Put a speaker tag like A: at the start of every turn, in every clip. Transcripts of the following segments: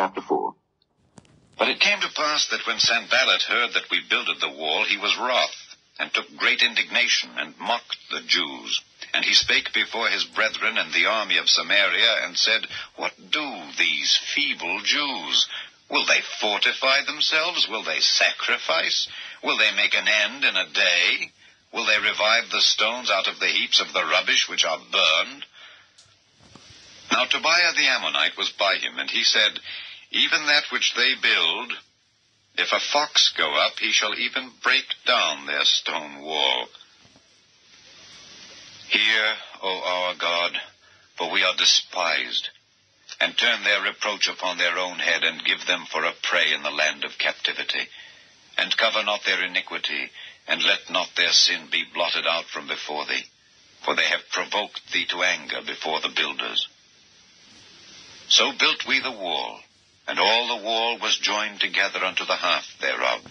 A: Chapter 4
B: But it came to pass that when Sanballat heard that we builded the wall, he was wroth, and took great indignation, and mocked the Jews. And he spake before his brethren and the army of Samaria, and said, What do these feeble Jews? Will they fortify themselves? Will they sacrifice? Will they make an end in a day? Will they revive the stones out of the heaps of the rubbish which are burned? Now Tobiah the Ammonite was by him, and he said, Even that which they build, if a fox go up, he shall even break down their stone wall. Hear, O our God, for we are despised, and turn their reproach upon their own head, and give them for a prey in the land of captivity. And cover not their iniquity, and let not their sin be blotted out from before thee, for they have provoked thee to anger before the builders. So built we the wall, and all the wall was joined together unto the half thereof,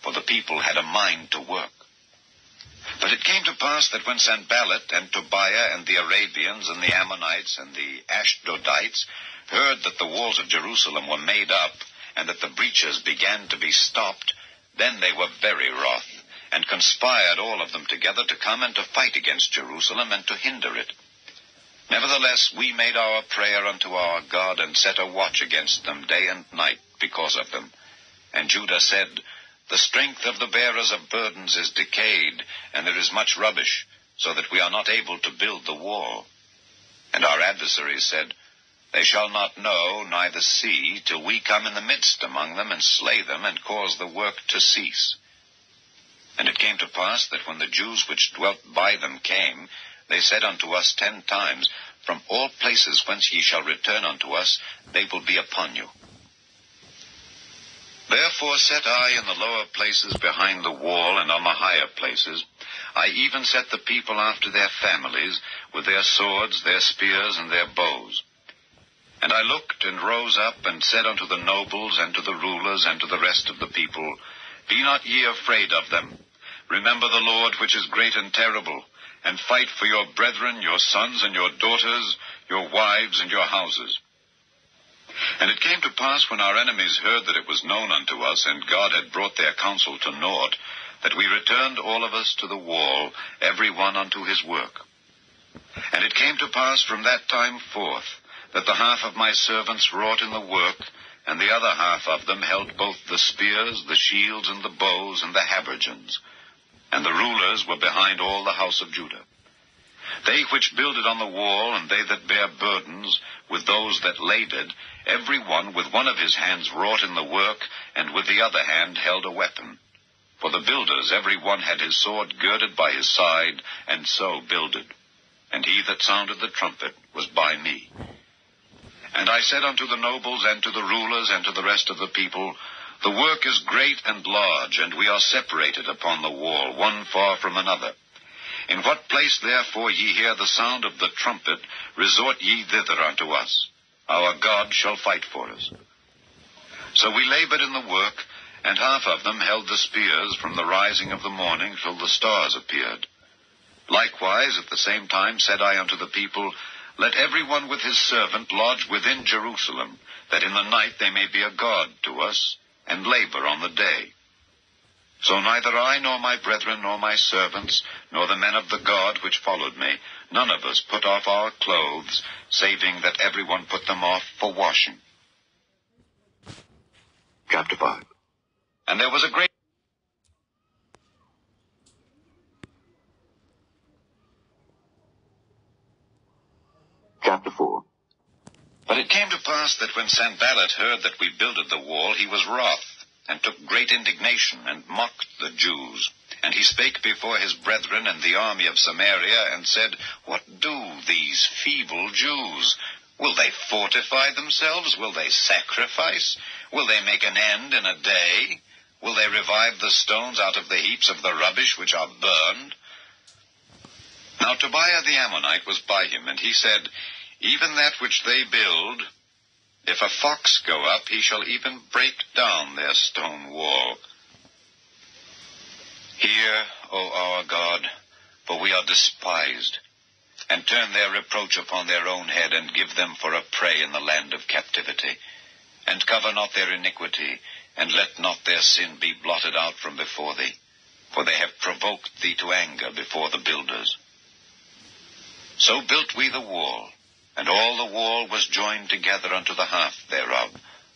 B: for the people had a mind to work. But it came to pass that when Sanballat and Tobiah and the Arabians and the Ammonites and the Ashdodites heard that the walls of Jerusalem were made up, and that the breaches began to be stopped, then they were very wroth, and conspired all of them together to come and to fight against Jerusalem and to hinder it. Nevertheless, we made our prayer unto our God, and set a watch against them day and night because of them. And Judah said, The strength of the bearers of burdens is decayed, and there is much rubbish, so that we are not able to build the wall. And our adversaries said, They shall not know, neither see, till we come in the midst among them, and slay them, and cause the work to cease. And it came to pass that when the Jews which dwelt by them came, they said unto us ten times, From all places whence ye shall return unto us, they will be upon you. Therefore set I in the lower places behind the wall and on the higher places. I even set the people after their families, with their swords, their spears, and their bows. And I looked and rose up and said unto the nobles and to the rulers and to the rest of the people, Be not ye afraid of them. Remember the Lord which is great and terrible, and fight for your brethren, your sons and your daughters, your wives and your houses. And it came to pass when our enemies heard that it was known unto us, and God had brought their counsel to naught, that we returned all of us to the wall, every one unto his work. And it came to pass from that time forth, that the half of my servants wrought in the work, and the other half of them held both the spears, the shields, and the bows, and the habergeons. And the rulers were behind all the house of Judah. They which builded on the wall, and they that bare burdens, with those that laded, every one with one of his hands wrought in the work, and with the other hand held a weapon. For the builders, every one had his sword girded by his side, and so builded. And he that sounded the trumpet was by me. And I said unto the nobles, and to the rulers, and to the rest of the people, The work is great and large, and we are separated upon the wall, one far from another. In what place therefore ye hear the sound of the trumpet, resort ye thither unto us. Our God shall fight for us. So we labored in the work, and half of them held the spears from the rising of the morning till the stars appeared. Likewise, at the same time said I unto the people, Let every one with his servant lodge within Jerusalem, that in the night they may be a guard to us, and labor on the day. So neither I nor my brethren nor my servants, nor the men of the guard which followed me, none of us put off our clothes, saving that every one put them off for washing.
A: Chapter 5
B: And there was a great
A: Chapter 4
B: But it came to pass that when Sanballat heard that we builded the wall, he was wroth, and took great indignation, and mocked the Jews. And he spake before his brethren and the army of Samaria, and said, What do these feeble Jews? Will they fortify themselves? Will they sacrifice? Will they make an end in a day? Will they revive the stones out of the heaps of the rubbish which are burned? Now Tobiah the Ammonite was by him, and he said, Even that which they build, if a fox go up, he shall even break down their stone wall. Hear, O our God, for we are despised, and turn their reproach upon their own head, and give them for a prey in the land of captivity. and cover not their iniquity, and let not their sin be blotted out from before thee. For they have provoked thee to anger before the builders. So built we the wall, and all the wall was joined together unto the half thereof,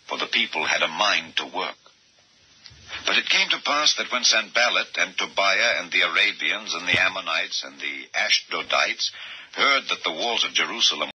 B: for the people had a mind to work. But it came to pass that when Sanballat and Tobiah and the Arabians and the Ammonites and the Ashdodites heard that the walls of Jerusalem